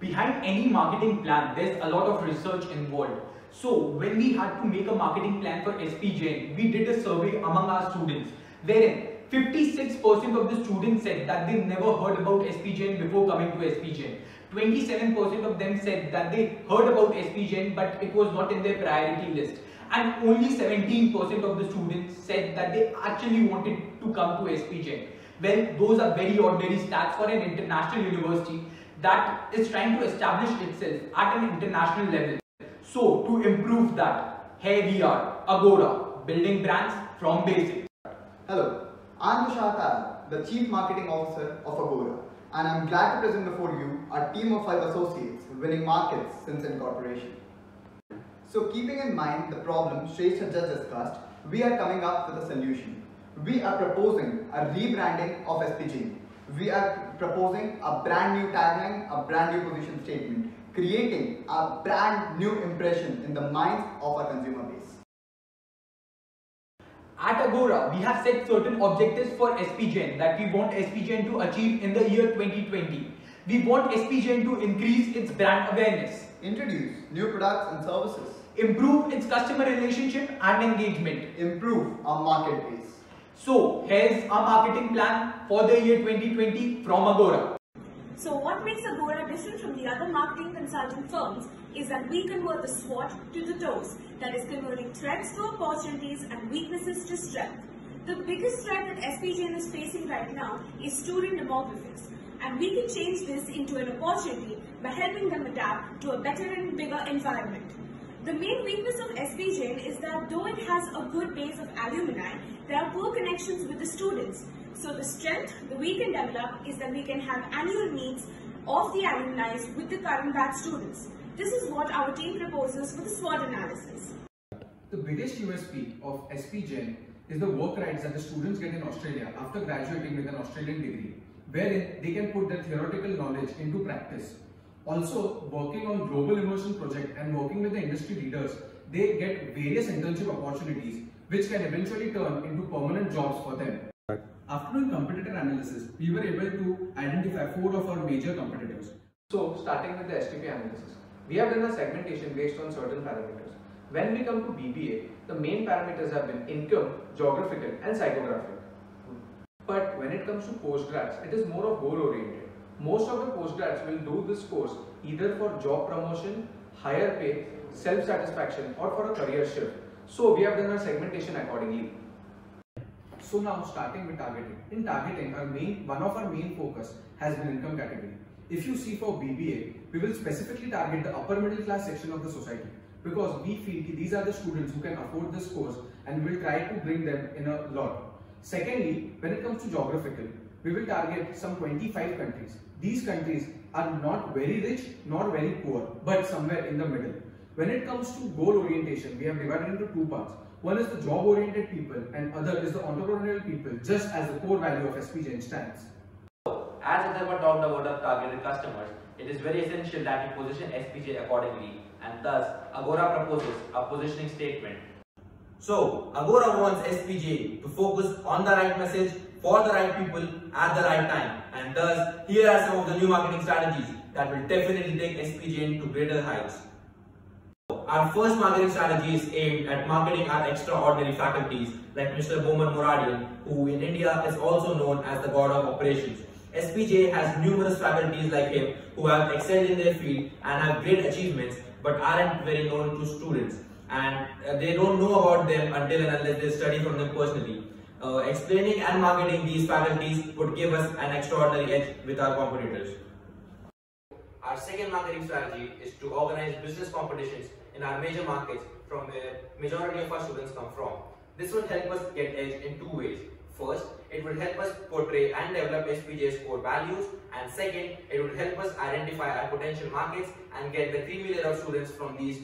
behind any marketing plan, there's a lot of research involved. So when we had to make a marketing plan for SP Jain, we did a survey among our students wherein 56% of the students said that they never heard about SP Jain before coming to SP Jain. 27% of them said that they heard about SP Jain but it was not in their priority list. And only 17% of the students said that they actually wanted to come to SP Jain. Well, those are very ordinary stats for an international university that is trying to establish itself at an international level. So, to improve that, here we are, Agora, building brands from basics. Hello, I'm Tushar the Chief Marketing Officer of Agora, and I'm glad to present before you our team of five associates winning markets since incorporation. So keeping in mind the problem Shresth has just discussed, we are coming up with a solution. We are proposing a rebranding of SPJ. We are proposing a brand new tagline, a brand new position statement, creating a brand new impression in the minds of our consumer base. At Agora, we have set certain objectives for SP Jain that we want SP Jain to achieve in the year 2020. We want SP Jain to increase its brand awareness, Introduce new products and services. improve its customer relationship and engagement. Improve our market base. So, here's our marketing plan for the year 2020 from Agora. So what makes Agora different from the other marketing consulting firms is that we convert the SWOT to the TOWS, that is converting threats to opportunities and weaknesses to strength. The biggest threat that SP Jain is facing right now is student demographics, and we can change this into an opportunity by helping them adapt to a better and bigger environment. The main weakness of SP Jain is that though it has a good base of alumni, there are poor connections with the students. So the strength that we can develop is that we can have annual meets of the alumni with the current batch students. This is what our team proposes for the SWOT analysis. The biggest USP of SP Jain is the work rights that the students get in Australia after graduating with an Australian degree, wherein they can put their theoretical knowledge into practice. Also, working on global immersion project and working with the industry leaders, they get various internship opportunities which can eventually turn into permanent jobs for them. After doing competitor analysis, we were able to identify four of our major competitors. So, starting with the STP analysis, we have done a segmentation based on certain parameters. When we come to BBA, the main parameters have been income, geographical, and psychographic. But when it comes to postgrads, it is more of goal oriented. Most of the postgrads will do this course either for job promotion, higher pay, self satisfaction, or for a career shift. So, we have done our segmentation accordingly. So now starting with targeting. In targeting, our main one of our main focus has been income category. If you see for BBA, we will specifically target the upper middle class section of the society because we feel these are the students who can afford this course and we will try to bring them in a lot. Secondly, when it comes to geographical, we will target some 25 countries. These countries are not very rich nor very poor, but somewhere in the middle. When it comes to goal orientation, we have divided into two parts. One is the job oriented people and other is the entrepreneurial people, just as the core value of SP Jain stands. As Atharva talked about our targeted customers, it is very essential that we position SPJ accordingly and thus Agora proposes a positioning statement. So, Agora wants SP Jain to focus on the right message for the right people at the right time. And thus, here are some of the new marketing strategies that will definitely take SP Jain to greater heights. Our first marketing strategy is aimed at marketing our extraordinary faculties like Mr. Bowman Moradian, who in India is also known as the god of operations. SPJ has numerous faculties like him who have excelled in their field and have great achievements but aren't very known to students and uh, they don't know about them until and unless they study from them personally. Uh, explaining and marketing these faculties would give us an extraordinary edge with our competitors. Our second marketing strategy is to organize business competitions in our major markets from where majority of our students come from. This would help us get edge in two ways. First, it would help us portray and develop SPJ's core values and second, it would help us identify our potential markets and get the creamy layer of students from these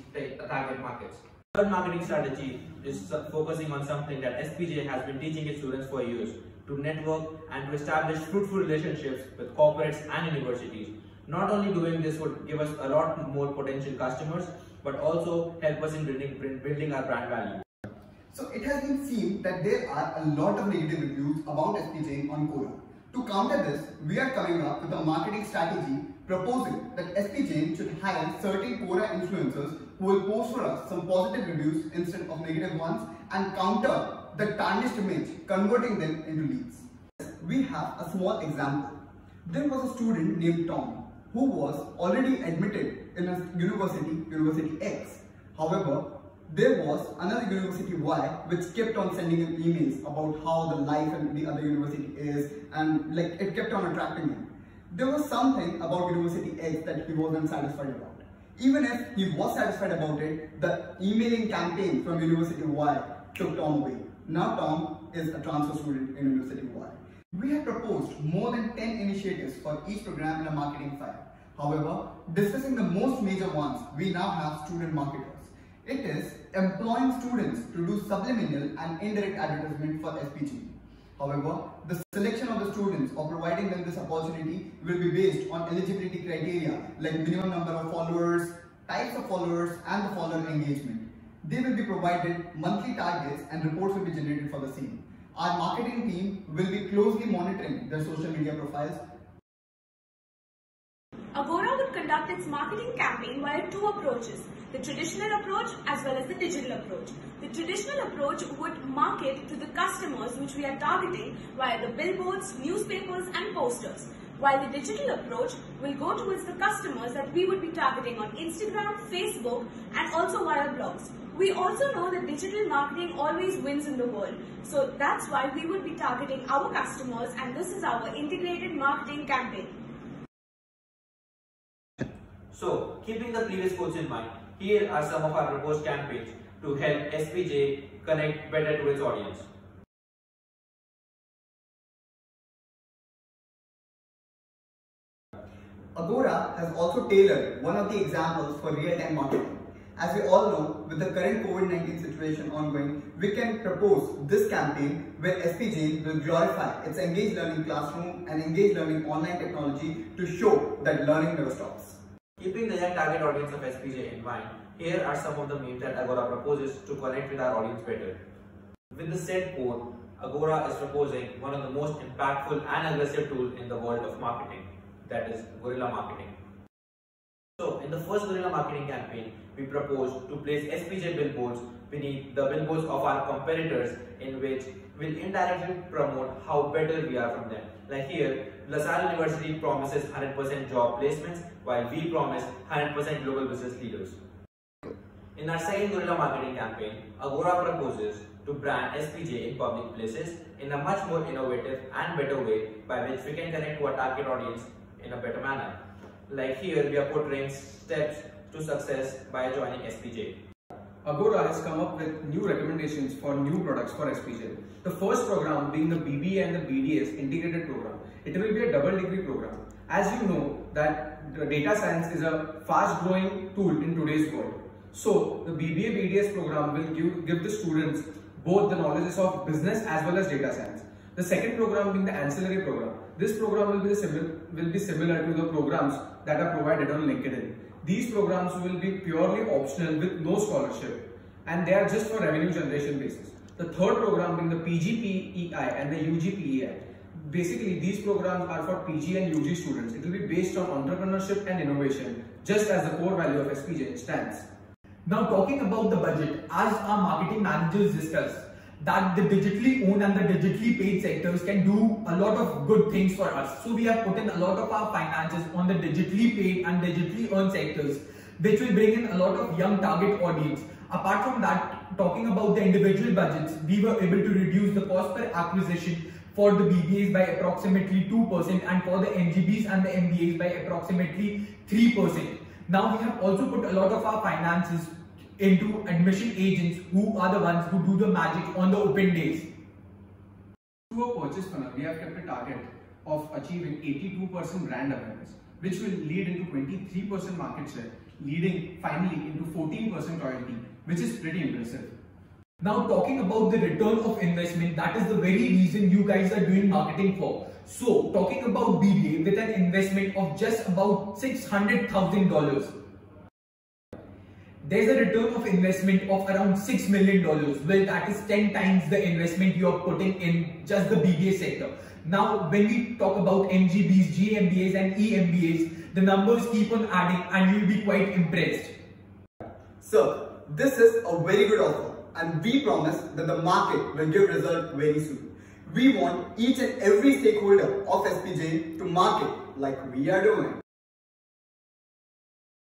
target markets. Third marketing strategy is focusing on something that SPJ has been teaching its students for years, to network and to establish fruitful relationships with corporates and universities. Not only doing this would give us a lot more potential customers, but also help us in building, building our brand value. So it has been seen that there are a lot of negative reviews about SPJ on Quora. To counter this, we are coming up with a marketing strategy proposing that SPJ should hire certain Quora influencers who will post for us some positive reviews instead of negative ones and counter the tarnished image, converting them into leads. We have a small example. There was a student named Tom who was already admitted in a university, University X. However, there was another University Y which kept on sending him emails about how the life in the other university is and like it kept on attracting him. There was something about University X that he wasn't satisfied about. Even if he was satisfied about it, the emailing campaign from University Y took Tom away. Now Tom is a transfer student in University Y. We have proposed more than 10 initiatives for each program in a marketing file. However, discussing the most major ones, we now have student marketers. It is employing students to do subliminal and indirect advertisement for SPJ. However, the selection of the students or providing them this opportunity will be based on eligibility criteria like minimum number of followers, types of followers and the follower engagement. They will be provided monthly targets and reports will be generated for the same. Our marketing team will be closely monitoring their social media profiles Agora would conduct its marketing campaign via two approaches, the traditional approach as well as the digital approach. The traditional approach would market to the customers which we are targeting via the billboards, newspapers and posters. While the digital approach will go towards the customers that we would be targeting on Instagram, Facebook and also via blogs. We also know that digital marketing always wins in the world. So that's why we would be targeting our customers and this is our integrated marketing campaign. So, keeping the previous quotes in mind, here are some of our proposed campaigns to help SPJ connect better to its audience. Agora has also tailored one of the examples for real-time marketing. As we all know, with the current COVID-19 situation ongoing, we can propose this campaign where SPJ will glorify its engaged learning classroom and engaged learning online technology to show that learning never stops. Keeping the young target audience of SPJ in mind, here are some of the memes that Agora proposes to connect with our audience better. With the said quote, Agora is proposing one of the most impactful and aggressive tools in the world of marketing, that is guerrilla marketing. So, in the first guerrilla marketing campaign, we propose to place SPJ billboards beneath the billboards of our competitors in which will indirectly promote how better we are from them. Like here, LaSalle University promises 100% job placements while we promise 100% global business leaders. In our second guerrilla marketing campaign, Agora proposes to brand SPJ in public places in a much more innovative and better way by which we can connect to our target audience in a better manner. Like here, we are portraying steps to success by joining SPJ. Agora has come up with new recommendations for new products for SPJ. The first program being the BBA and the BDS integrated program. It will be a double degree program. As you know that data science is a fast growing tool in today's world. So the BBA BDS program will give, give the students both the knowledges of business as well as data science. The second program being the ancillary program. This program will be, similar, will be similar to the programs that are provided on LinkedIn. These programs will be purely optional with no scholarship and they are just for revenue generation basis. The third program being the PGPEI and the UGPEI. Basically, these programs are for PG and UG students. It will be based on entrepreneurship and innovation, just as the core value of SPJ stands. Now talking about the budget, as our marketing managers discussed, that the digitally owned and the digitally paid sectors can do a lot of good things for us. So we have put in a lot of our finances on the digitally paid and digitally earned sectors, which will bring in a lot of young target audience. Apart from that, talking about the individual budgets, we were able to reduce the cost per acquisition for the BBAs by approximately 2% and for the MGBs and the MBAs by approximately 3%. Now we have also put a lot of our finances into admission agents who are the ones who do the magic on the open days. To a purchase funnel, we have kept a target of achieving 82% brand awareness, which will lead into 23% market share, leading finally into 14% royalty, which is pretty impressive. Now talking about the return of investment, that is the very reason you guys are doing marketing for. So talking about BBA with an investment of just about $600,000. there's a return of investment of around $6 million. Well, that is 10 times the investment you are putting in just the BBA sector. Now, when we talk about MGBs, GMBAs and EMBAs, the numbers keep on adding and you'll be quite impressed. Sir, this is a very good offer and we promise that the market will give result very soon. We want each and every stakeholder of SPJ to market like we are doing.